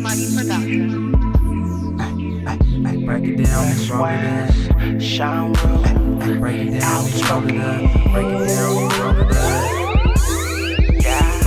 Money, money production. Ay, break it down and roll it up. Shine room. Ay, break it down and roll it up. Break it down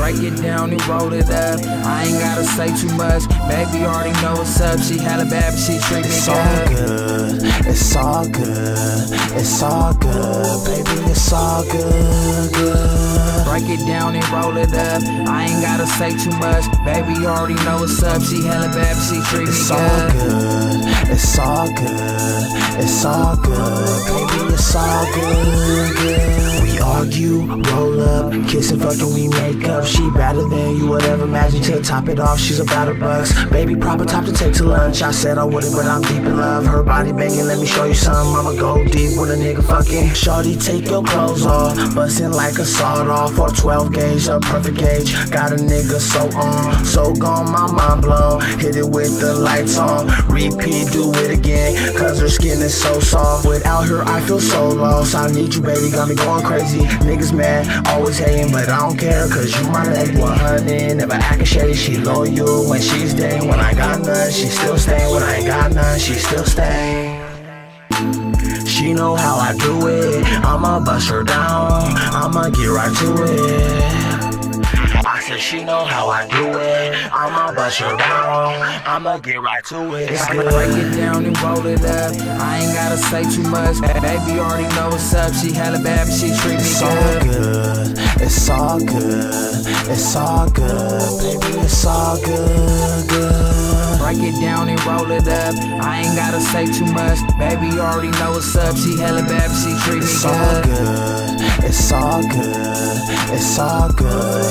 Break it down and roll it up. I ain't gotta say too much. Baby already know what's up. She had a bad, but she treat me It's all good. It's all good. It's all good, baby. It's all good. Good. Break it down and roll it up. I ain't gotta say too much. Baby already know what's up. She hella bad, but she treat me It's all good. good. It's all good. It's all good, baby. It's all good. good. Argue, roll up, kiss and fucking we make up. She better than you would ever imagine. To top it off, she's about a bucks. Baby, proper top to take to lunch. I said I wouldn't, but I'm deep in love. Her body banging, let me show you some. I'ma go deep with a nigga fucking. Shorty, take your clothes off, bustin' like a sawed off or 12 gauge, a perfect gauge. Got a nigga so on, so gone, my mind blown. Hit it with the lights on, repeat, do it again. Cause her skin is so soft. Without her, I feel so lost. I need you, baby, got me going crazy. Niggas mad, always hating, but I don't care. Cause you my lady, 100, never acting shady. She loyal when she's dating. When I got none, she still staying. When I ain't got none, she still staying. She know how I do it. I'ma bust her down. I'ma get right to it. I said she know how I do it. I'ma her down. I'ma get right to it. It's Break it down and roll it up. I ain't gotta say too much. Baby already know what's up. She hella bad, but she treat me It's all good. good. It's all good. It's all good, baby. It's all good. Good. Break it down and roll it up. I ain't gotta say too much. Baby already know what's up. She hella bad, but she treat me It's all good. good. It's all good. It's all good,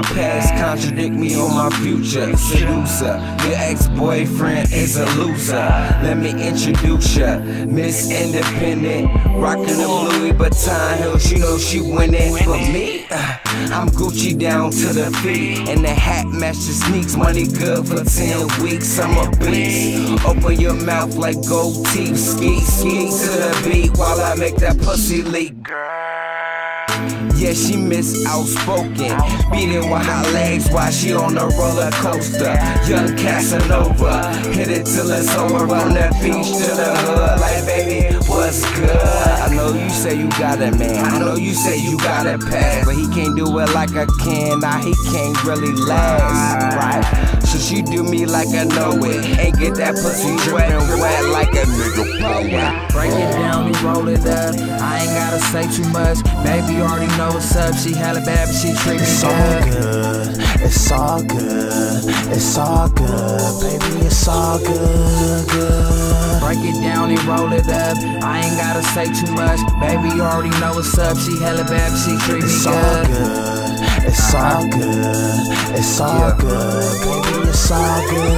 my past, contradict me on my future. Seducer, your ex-boyfriend is a loser. Let me introduce ya, Miss Independent, rockin' them Louis Vuitton heels. You know she winning. For me, uh, I'm Gucci down to the feet, and the hat matches sneaks. Money good for ten weeks. I'm a beast. Open your mouth like gold teeth. Ski, ski to the beat while I make that pussy leak. Yeah, she miss outspoken. Beating with her legs while she on the roller coaster. Young Casanova. Hit it till it's over. On the beach to the hood. Like, baby, what's good? I know you say you got a man. I know you say you got a pass. But he can't do it like I can. Nah, he can't really last. Right? So she do me like I know it. And get that pussy dripping wet like a nigga poet. Break it down roll it up. I ain't gotta say too much. Baby already know what's up. She hella bad, but she treat me It's all good. good. It's all good. It's all good, baby. It's all good. Good. Break it down and roll it up. I ain't gotta say too much. Baby you already know what's up. She hella bad, but she treat me It's all good. good. It's all good. It's all good, baby. It's all good.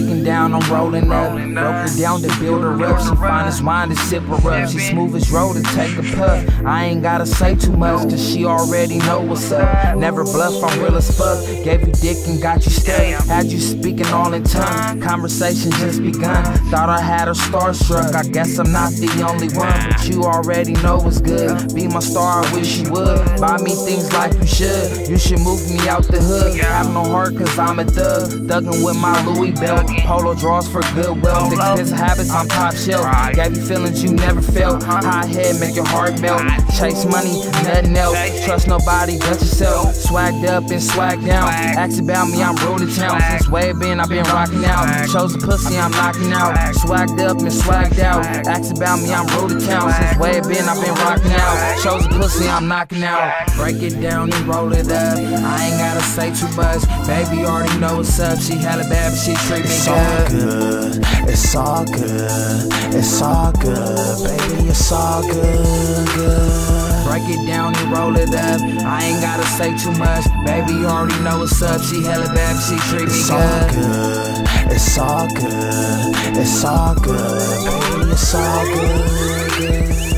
Breaking down, I'm rolling up. Broken down to build her up. She fine as wine to sip her up. She smooth as road to take a puff. I ain't gotta say too much, cause she already know what's up. Never bluff, I'm real as fuck. Gave you dick and got you stuck. Had you speaking all in tongue. Conversation just begun. Thought I had her starstruck. I guess I'm not the only one, but you already know what's good. Be my star, I wish you would. Buy me things like you should. You should move me out the hood. Have no heart, cause I'm a thug. Thuggin' with my Louis belt. Polo draws for goodwill. Fix his habits, I'm top shelf. Gave you feelings you never felt. High head, make your heart melt. Chase money, nothing else. Trust nobody but yourself. Swagged up and swagged down. Ask about me, I'm rooted town. Since way been, I've been rocking out. Chose a pussy, I'm knocking out. Swagged up and swagged out. Ask about me, I'm rooted town. Since way been, I've been rocking out. Chose a pussy, I'm knocking out. Break it down and roll it up. I ain't gotta say too much. Baby already know what's up. She hella bad, but she treat me It's all good. good. It's all good. It's all good, baby. It's all good. Good. Break it down and roll it up. I ain't gotta say too much. Baby, you already know what's up. She hella bad, she treat me It's all good. good. It's all good. It's all good, baby. It's all good. good.